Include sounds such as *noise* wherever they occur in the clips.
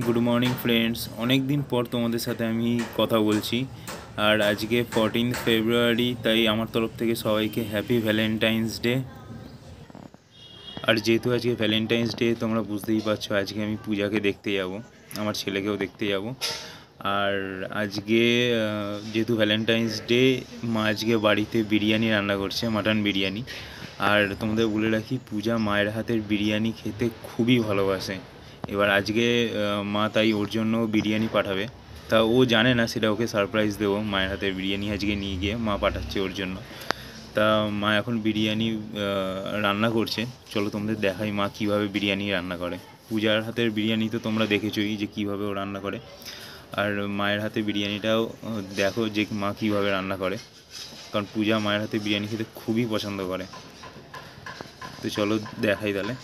Good morning friends অনেক দিন পর তোমাদের সাথে আমি কথা বলছি। আর আজকে ফোরটিন ফেব্রুয়ারি তাই আমার তরফ থেকে সবাইকে হ্যাপি ভ্যালেন্টাইন্স ডে আর যেহেতু আজকে ভ্যালেন্টাইন্স ডে তোমরা বুঝতেই পারছ, আজকে আমি পূজাকে দেখতে যাব। আমার ছেলেকেও দেখতে যাব। আর আজকে যেহেতু ভ্যালেন্টাইন্স ডে মা আজকে বাড়িতে বিরিয়ানি রান্না করছে, মাটন বিরিয়ানি। আর তোমাদের বলে রাখি, পূজা মায়ের হাতের বিরিয়ানি খেতে খুবই ভালোবাসে। এবার আজকে মা তাই ওর জন্য বিরিয়ানি পাঠাবে। তা ও জানে না সেটা ওকে সারপ্রাইজ দেবো। মায়ের হাতের বিরিয়ানি আজকে নিয়ে গিয়ে মা পাঠাচ্ছে ওর জন্য। তা মা এখন বিরিয়ানি রান্না করছে। চলো তোমাদের দেখাই মা কীভাবে বিরিয়ানি রান্না করে। পূজার হাতের বিরিয়ানি তো তোমরা দেখেছোই যে কীভাবে ও রান্না করে। আর মায়ের হাতে বিরিয়ানিটাও দেখো যে মা কীভাবে রান্না করে। কারণ পূজা মায়ের হাতে বিরিয়ানি খেতে খুবই পছন্দ করে। তো চলো দেখাই তাহলে।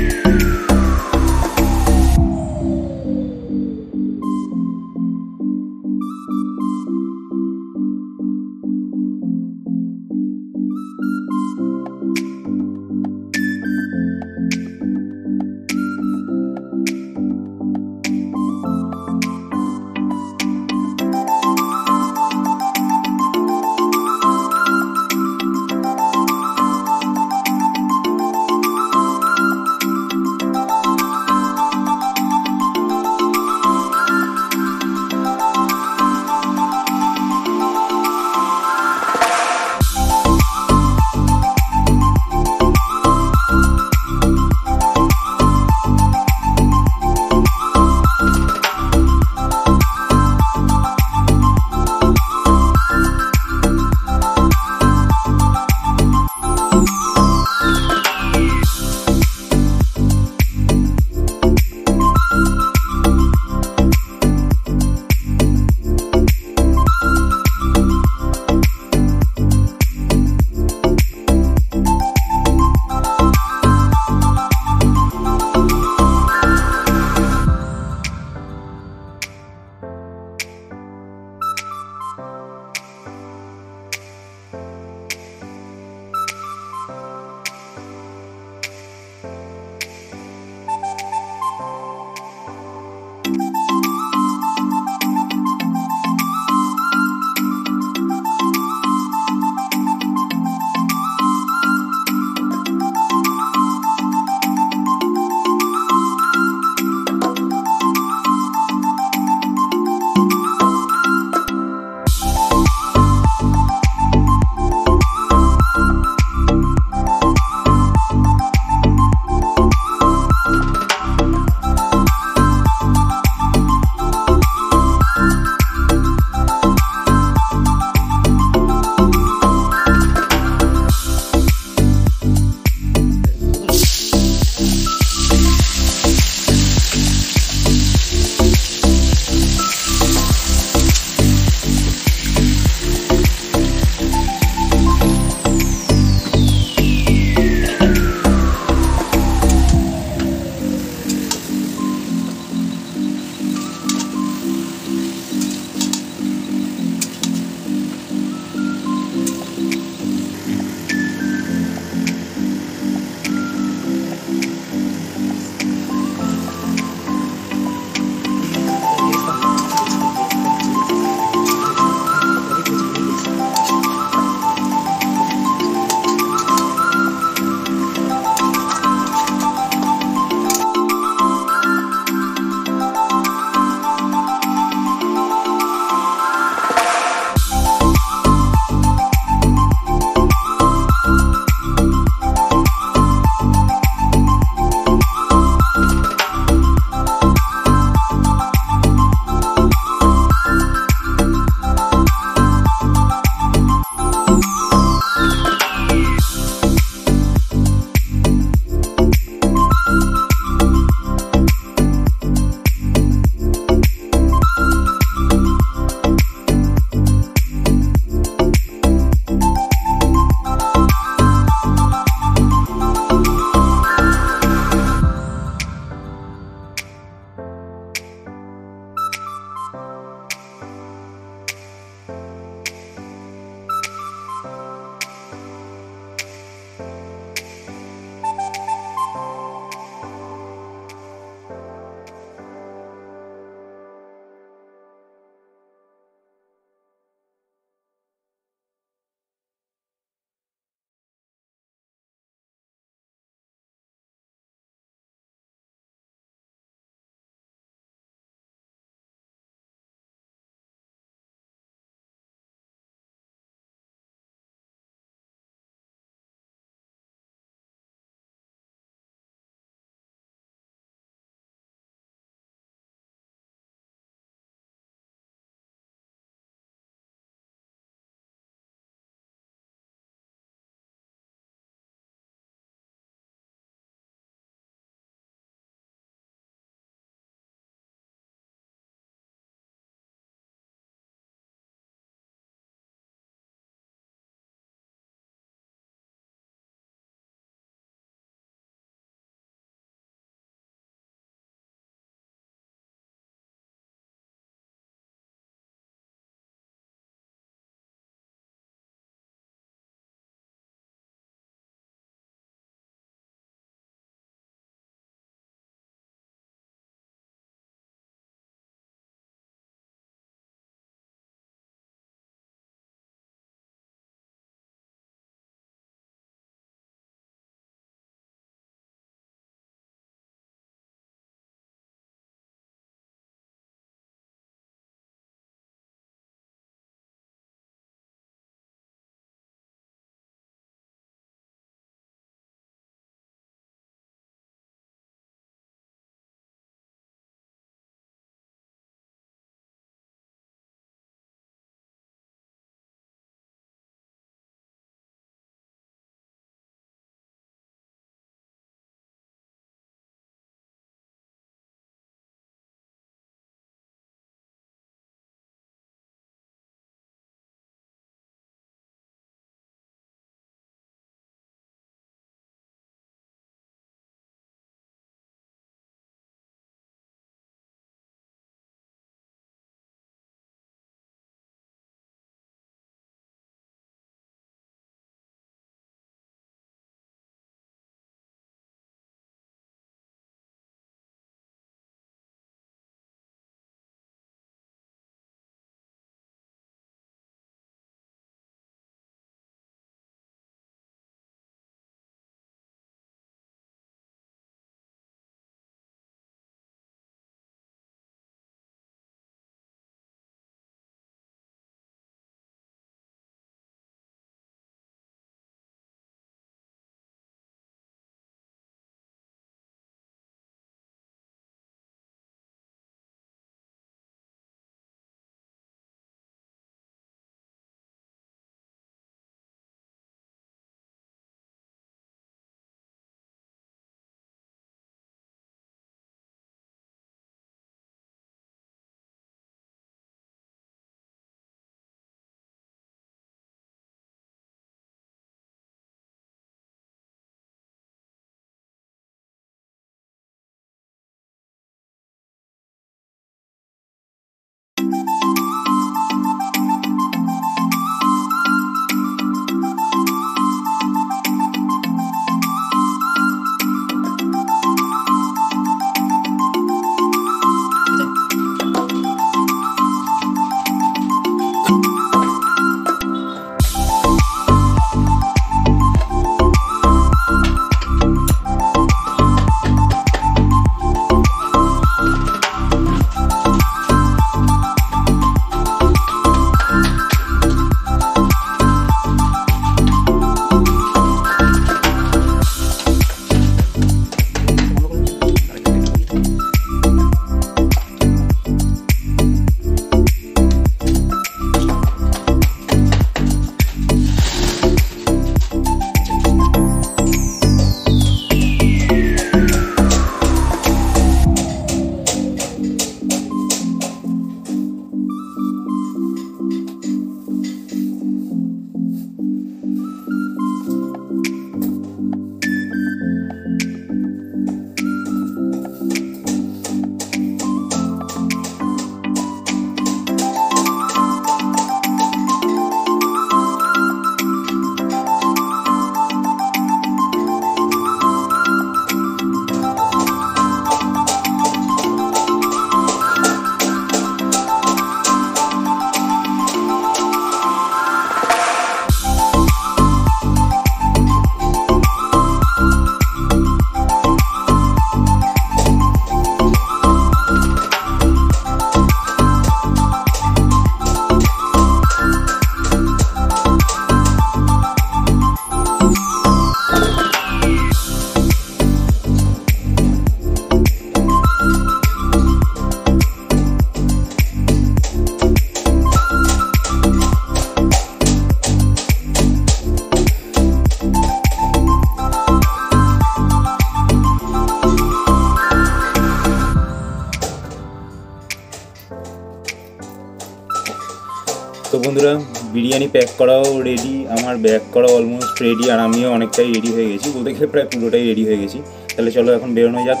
বন্ধুরা, বিরিয়ানি প্যাক করাও রেডি আমার ব্যাক করা অলমোস্ট রেডি আর আমিও অনেকটাই রেডি হয়ে গেছি। বলতে গেলে প্রায় পুরোটাই রেডি হয়ে গেছি। তাহলে চলো এখন বেরোনো যাক।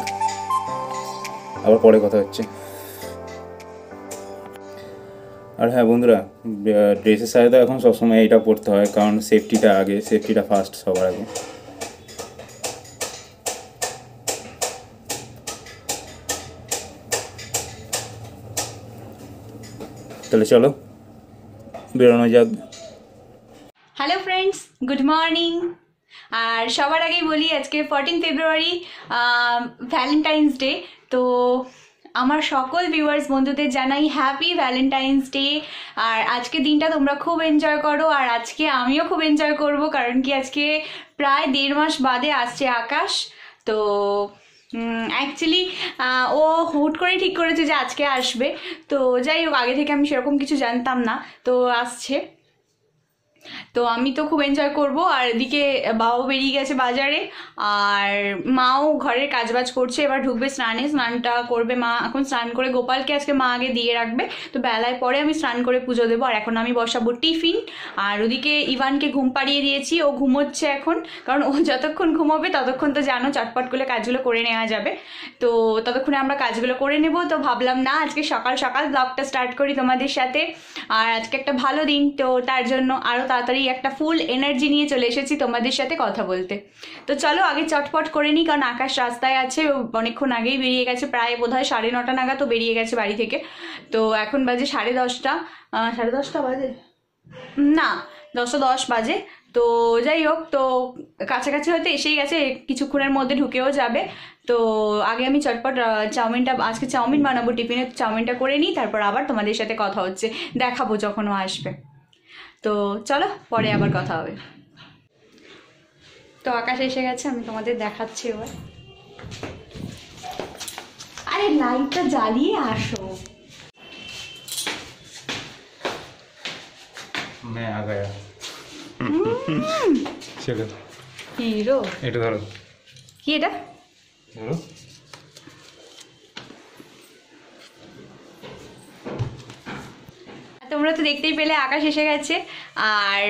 আবার পরে কথা হচ্ছে। আর হ্যাঁ বন্ধুরা ড্রেসের সাথে তো এখন সবসময় এটা পরতে হয়, কারণ সেফটিটা আগে সেফটিটা ফার্স্ট সবার আগে। তাহলে চলো। বেরোনো যাক। হ্যালো ফ্রেন্ডস গুড মর্নিং আর সবার আগেই বলি, আজকে ফোরটিন ফেব্রুয়ারি ভ্যালেন্টাইন্স ডে তো আমার সকল ভিউয়ার্স বন্ধুদের জানাই হ্যাপি ভ্যালেন্টাইন্স ডে আর আজকে দিনটা তোমরা খুব এনজয় করো, আর আজকে আমিও খুব এনজয় করব, কারণ কি আজকে প্রায় দেড় মাস বাদে আসছে আকাশ। তো অ্যাকচুয়ালি ও হুট করে ঠিক করেছে যে আজকে আসবে। তো যাই হোক, আগে থেকে আমি সেরকম কিছু জানতাম না। তো আসছে। তো আমি তো খুব এনজয় করব। আর এদিকে বাবাও বেরিয়ে গেছে বাজারে। আর মাও ঘরের কাজবাজ করছে। এবার ঢুকবে স্নানে। স্নানটা করবে মা। এখন স্নান করে গোপালকে আজকে মা আগে দিয়ে রাখবে। তো বেলায় পরে আমি স্নান করে পুজো দেবো। আর এখন আমি বসাবো টিফিন। আর ওদিকে ইভানকে ঘুম পাড়িয়ে দিয়েছি। ও ঘুমোচ্ছে এখন। কারণ ও যতক্ষণ ঘুমোবে, ততক্ষণ তো জানো চটপট করে কাজগুলো করে নেওয়া যাবে। তো ততক্ষণে আমরা কাজগুলো করে নেব। তো ভাবলাম, না, আজকে সকাল সকাল ব্লগটা স্টার্ট করি তোমাদের সাথে। আর আজকে একটা ভালো দিন। তো তার জন্য আরও তাড়াতাড়ি একটা ফুল এনার্জি নিয়ে চলে এসেছি তোমাদের সাথে কথা বলতে। তো চলো আগে চটপট করে নিই, কারণ আকাশ রাস্তায় আছে অনেকক্ষণ আগেই বেরিয়ে গেছে, প্রায় বোধ হয় সাড়ে নটা নাগাদ তো বেরিয়ে গেছে বাড়ি থেকে। তো এখন বাজে সাড়ে দশটা সাড়ে দশটা বাজে? না, দশটা দশ বাজে। তো যাই হোক, তো কাছাকাছি হয়তো এসেই গেছে, কিছুক্ষণের মধ্যে ঢুকেও যাবে। তো আগে আমি চটপট চাউমিনটা, আজকে চাউমিন বানাবো টিফিনে চাউমিনটা করে নিই, তারপর আবার তোমাদের সাথে কথা হচ্ছে, দেখাবো যখন ও আসবে। তো চলো পরে আবার কথা হবে তো আকাশ এসে গেছে আমি তোমাদের দেখাচ্ছি এবার আরে লাইটটা জ্বালিয়ে আসো मैं आ गया চলো হিরো এটা ধরো কি এটা ধরো তোমরা তো দেখতেই পেলে আকাশ এসে গেছে। আর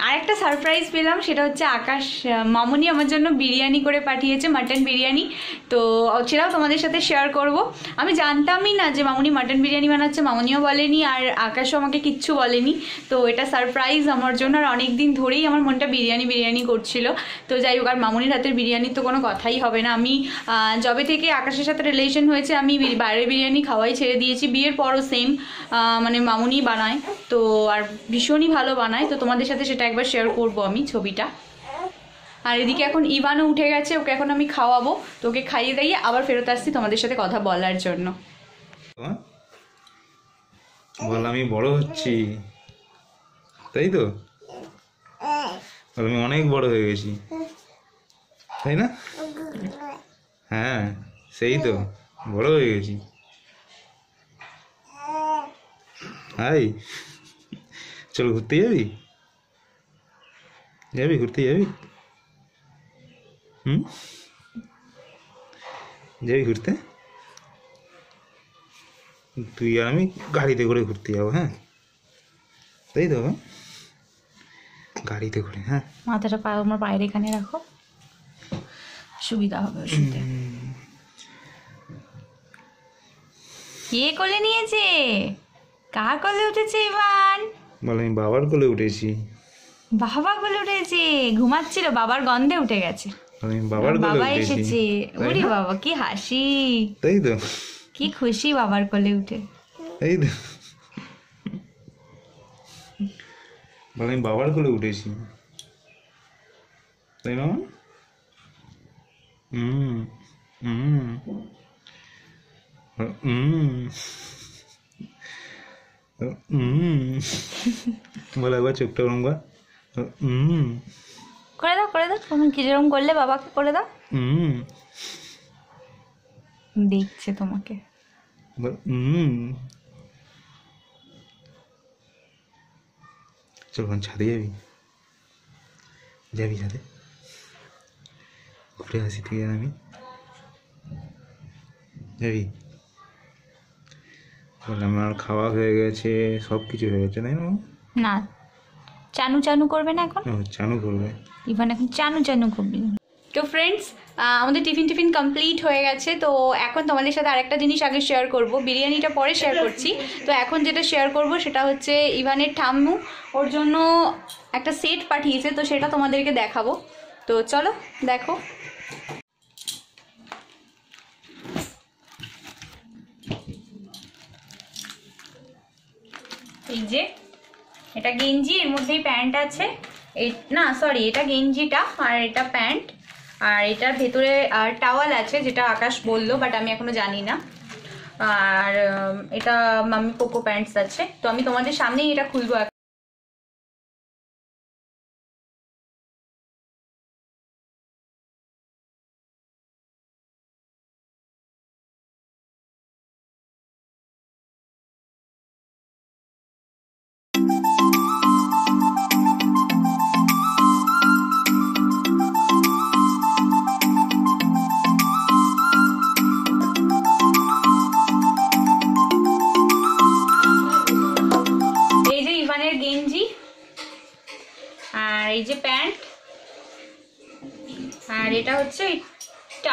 আরেকটা সারপ্রাইজ পেলাম, সেটা হচ্ছে আকাশ মামুনি আমার জন্য বিরিয়ানি করে পাঠিয়েছে মাটন বিরিয়ানি। তো, সেটাও তোমাদের সাথে শেয়ার করব। আমি জানতামই না যে মামুনি মাটন বিরিয়ানি বানাচ্ছে, মামুনিও বলেনি, আর আকাশও আমাকে কিচ্ছু বলেনি। তো, এটা সারপ্রাইজ আমার জন্য, আর অনেক দিন ধরেই আমার মনটা বিরিয়ানি বিরিয়ানি করছিল। তো, যাই হোক, আর মামুনির হাতের বিরিয়ানির তো কোনো কথাই হবে না। আমি যবে থেকে আকাশের সাথে রিলেশন হয়েছে, আমি বাইরের বিরিয়ানি খাওয়াই ছেড়ে দিয়েছি। বিয়ের পরও সেম মানে মামুনি বানায়। তো, আর ভীষণই ভালো বানায়, তো তোমাদের সাথে সেটা একবার শেয়ার করব আমি ছবিটা। আর এদিকে এখন ইভানও উঠে গেছে, ওকে এখন আমি খাওয়াবো। তো ওকে খাইয়ে দাইয়ে আবার ফেরত আসছি তোমাদের সাথে কথা বলার জন্য? বল, আমি বড় হচ্ছি। তাই তো? আমি অনেক বড় হয়ে গেছি। তাই না? হ্যাঁ সেই তো, বড় হয়ে গেছি। হাই। চল ঘুরতে যাবি যাবি ঘুরতে যাবি হুম যাবি ঘুরতে তুই আর আমি গাড়িতে করে ঘুরতে যাব হ্যাঁ তাই তো? গাড়িতে করে হ্যাঁ মাথাটা পা আমার পায়ের এখানে রাখো সুবিধা হবে শুনতে কে কোলে নিয়েছে কার কোলে উঠেছে ইভান বলে আমি বাবার কোলে উঠেছি। বাবা কোলে উঠেছে? ঘুমাচ্ছিল বাবার গন্ধে উঠে গেছে। আমি বাবার কোলে বাবা এসেছে। ওরে বাবা কি হাসি। তাই তো। কি খুশি বাবার কোলে উঠে। তাই তো। বলে আমি বাবার কোলে উঠেছি। তাই না? হুম হুম হুম। হুম। বলে একবার চোখটা ওরম কর। হুম। করে দাও করে দাও। তুমি কীরকম করলে বাবাকে করে দাও। হুম। দেখছে তোমাকে। বল, হুম। চল ছাদে যাবি। যাবি ছাদে? ঘুরে আসি তুই আর আমি। যাবি? বলে আমার খাওয়া হয়ে গেছে সব কিছু হয়ে গেছে তাই না না চানু চানু করবে না এখন? ও, চানু করবে। ইভান এখন চানু চানু করবি। তো ফ্রেন্ডস আমাদের টিফিন টিফিন কমপ্লিট হয়ে গেছে তো এখন তোমাদের সাথে আরেকটা জিনিস আগে শেয়ার করব। বিরিয়ানিটা পরে শেয়ার করছি। তো এখন যেটা শেয়ার করব সেটা হচ্ছে ইভানের ঠাম্মু ওর জন্য একটা সেট পাঠিয়েছে তো সেটা তোমাদেরকে দেখাবো। তো চলো দেখো। এই যে, এটা গেঞ্জি, এর মধ্যেই প্যান্ট আছে। না সরি এটা গেঞ্জিটা আর এটা প্যান্ট। আর এটার ভেতরে, আর টাওয়াল আছে, যেটা আকাশ বলল বাট আমি এখনও জানি না। আর এটা মাম্মি পোকো প্যান্টস আছে। তো আমি তোমাদের সামনেই এটা খুলবো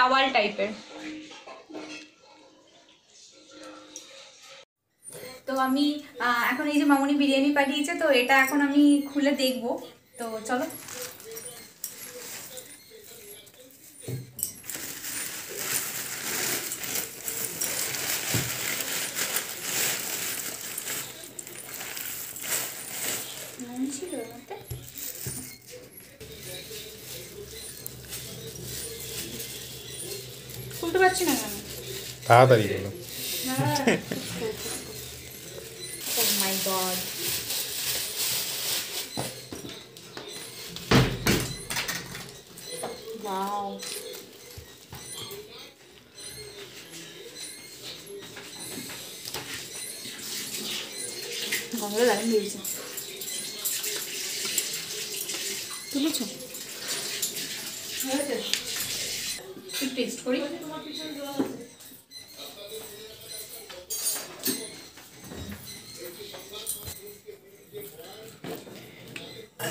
টাওয়াল টাইপের তো আমি এখন এই যে মামনি বিরিয়ানি পাঠিয়েছে, তো এটা এখন আমি খুলে দেখব। তো চলো নুন ছিল এর মধ্যে খুলতে পারছি না কেন তাড়াতাড়ি *laughs* বলো। Oh my god. Wow. গন্ধটা দারুণ বেরিয়েছে তুলেছ? টেস্ট করি।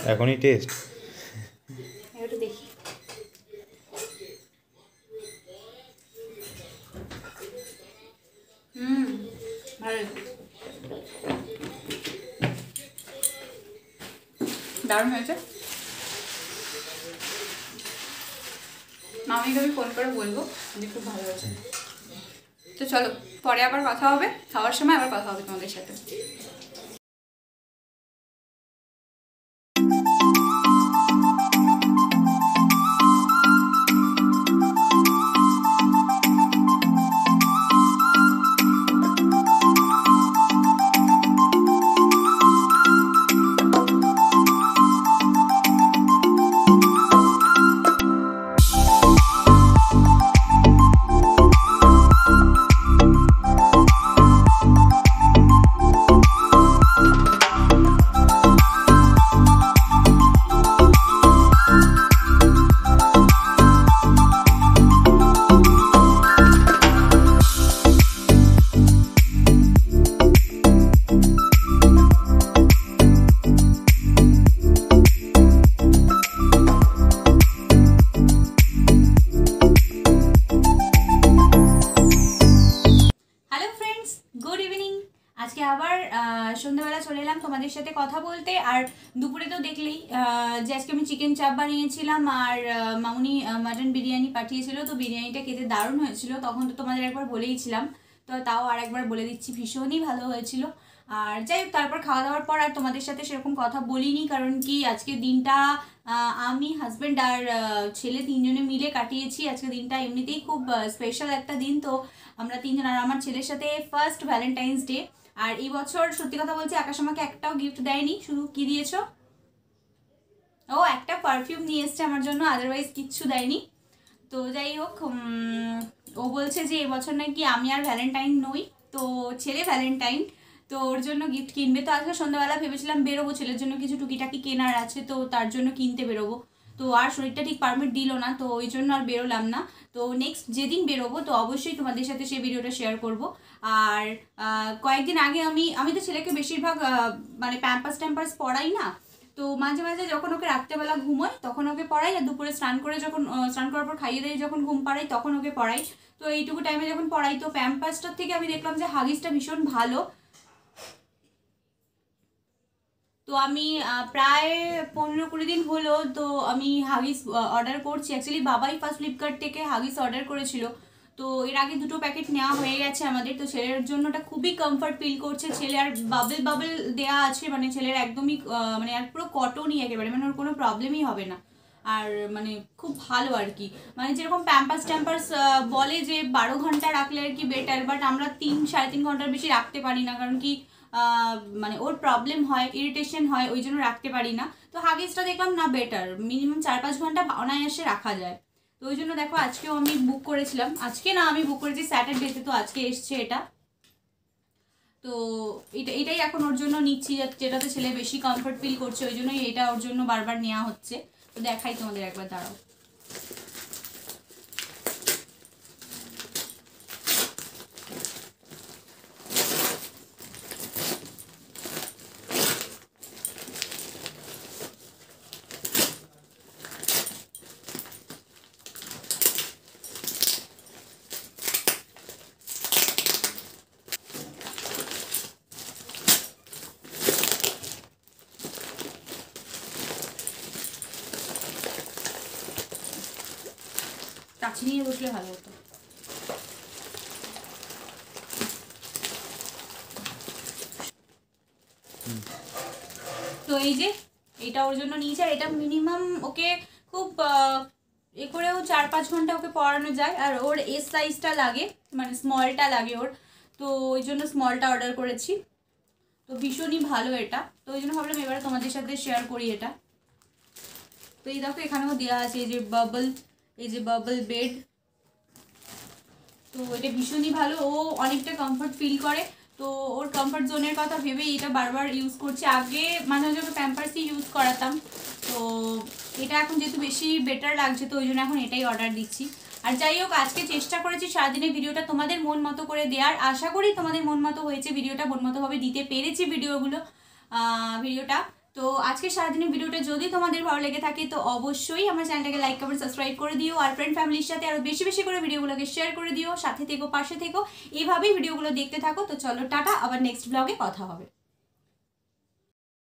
এখনই টেস্ট হুম, ভালো। দারুণ হয়েছে। মামিকে আমি ফোন করে বলব, যে খুব ভালো হয়েছে। তো চলো, পরে আবার কথা হবে। খাওয়ার সময় আবার কথা হবে তোমাদের সাথে। গুড ইভিনিং আজকে আবার সন্ধ্যাবেলা চলে এলাম তোমাদের সাথে কথা বলতে। আর দুপুরে তো দেখলেই যে আজকে আমি চিকেন চাপ বানিয়েছিলাম আর মামুনি মাটন বিরিয়ানি পাঠিয়েছিল। তো বিরিয়ানিটা খেতে দারুণ হয়েছিল। তখন তো তোমাদের একবার বলেইছিলাম তো তাও আর একবার বলে দিচ্ছি, ভীষণই ভালো হয়েছিল। আর যাই হোক, তারপর খাওয়া দাওয়ার পর আর তোমাদের সাথে সেরকম কথা বলিনি। কারণ কি, আজকে দিনটা আমি হাজব্যান্ড আর ছেলে তিনজনে মিলে কাটিয়েছি। আজকে দিনটা এমনিতেই খুব স্পেশাল একটা দিন। তো আমরা তিনজন আর আমার ছেলের সাথে ফার্স্ট ভ্যালেন্টাইন্স ডে আর এই বছর সত্যি কথা বলছি, আকাশ আমাকে একটাও গিফট দেয়নি। শুধু কি দিয়েছ? ও, একটা পারফিউম নিয়ে এসছে আমার জন্য আদারওয়াইজ কিচ্ছু দেয়নি। তো যাই হোক ও বলছে যে এবছর নাকি আমি আর ভ্যালেন্টাইন নই, তো ছেলে ভ্যালেন্টাইন তো ওর জন্য গিফট কিনবে। তো আজকে সন্ধ্যাবেলা ভেবেছিলাম বেরোবো, ছেলের জন্য কিছু টুকিটাকি কেনার আছে, তো তার জন্য কিনতে বেরোবো। তো আর শরীরটা ঠিক পারমিট দিল না, তো ওই জন্য আর বেরোলাম না। তো নেক্সট যেদিন বেরোবো, তো অবশ্যই তোমাদের সাথে সেই ভিডিওটা শেয়ার করব। আর কয়েকদিন আগে আমি আমি তো ছেলেকে বেশিরভাগ মানে প্যাম্পাস ট্যাম্পাস পড়াই না। তো মাঝে মাঝে যখন ওকে রাত্রেবেলা ঘুমোয় তখন ওকে পড়াই। আর দুপুরে স্নান করে যখন স্নান করার পর খাইয়ে দিয়ে যখন ঘুম পাড়াই, তখন ওকে পড়াই। তো এইটুকু টাইমে যখন পড়াই, তো প্যাম্পাসটার থেকে আমি দেখলাম যে হাগিসটা ভীষণ ভালো। তো আমি প্রায় পনেরো কুড়ি দিন হলো, তো আমি হাগিস অর্ডার করছি। অ্যাকচুয়ালি বাবাই ফার্স্ট ফ্লিপকার্ট থেকে হাগিস অর্ডার করেছিল। তো এর আগে দুটো প্যাকেট নেওয়া হয়ে গেছে আমাদের। তো ছেলের জন্য ওটা খুবই কমফর্ট ফিল করছে। ছেলে আর বাবল বাবল দেয়া আছে মানে ছেলের একদমই মানে আর পুরো কটনই একেবারে মানে ওর কোনো প্রবলেমই হবে না। আর মানে খুব ভালো আর কি। মানে যেরকম প্যাম্পাস ট্যাম্পাস বলে যে বারো ঘণ্টা রাখলে আর কি বেটার বাট আমরা তিন, সাড়ে তিন ঘণ্টার বেশি রাখতে পারি না। কারণ কি মানে ওর প্রবলেম হয় ইরিটেশন হয়, ওই জন্য রাখতে পারি না। তো হাগিসটা দেখলাম, না বেটার মিনিমাম চার পাঁচ ঘণ্টা অনায়াসে রাখা যায়। তো ওই জন্য দেখো, আজকেও আমি বুক করেছিলাম। আজকে না, আমি বুক করেছি স্যাটারডেতে তো আজকে এসছে এটা। তো এটা, এটাই এখন ওর জন্য নিচ্ছি যেটাতে ছেলে বেশি কমফর্ট ফিল করছে, ওই জন্যই এটা ওর জন্য বারবার নেওয়া হচ্ছে। তো দেখাই তোমাদের একবার, দাঁড়াও। কাছে নিয়ে বসলে ভালো হতো। তো এই যে এটা ওর জন্য নিয়েছে, আর এটা মিনিমাম ওকে খুব এ করেও চার পাঁচ ঘণ্টা ওকে পড়ানো যায়, আর ওর এস সাইজটা লাগে মানে স্মলটা লাগে ওর, তো ওই জন্য স্মলটা অর্ডার করেছি। তো ভীষণই ভালো এটা, তো ওই জন্য ভাবলাম এবারে তোমাদের সাথে শেয়ার করি এটা। তো এই দেখো এখানেও দেওয়া আছে এই যে বাবল এই যে বাবল বেড তো এটা ভীষণই ভালো। ও অনেকটা কমফর্ট ফিল করে। তো ওর কমফর্ট জোনের কথা ভেবেই এটা বারবার ইউজ করছে। আগে মাঝে মাঝে ওকে প্যাম্পার্সই ইউজ করাতাম। তো এটা এখন যেহেতু বেশি বেটার লাগছে, তো ওই জন্য এখন এটাই অর্ডার দিচ্ছি। আর যাই হোক, আজকে চেষ্টা করেছি সারাদিনের ভিডিওটা তোমাদের মন মতো করে দেওয়ার আশা করি তোমাদের মন মতো হয়েছে। ভিডিওটা মন মতোভাবে দিতে পেরেছি ভিডিওগুলো ভিডিওটা। তো আজকে সারাদিনের ভিডিওটা যদি তোমাদের ভালো লেগে থাকে, তো অবশ্যই আমার চ্যানেলটাকে লাইক কমেন্ট সাবস্ক্রাইব করে দিও আর ফ্রেন্ড ফ্যামিলির সাথে আরও বেশি বেশি করে ভিডিওগুলোকে শেয়ার করে দিও, সাথে থেকো, পাশে থেকো। এভাবেই ভিডিওগুলো দেখতে থাকো। তো চলো, টাটা। আবার নেক্সট ব্লগে কথা হবে।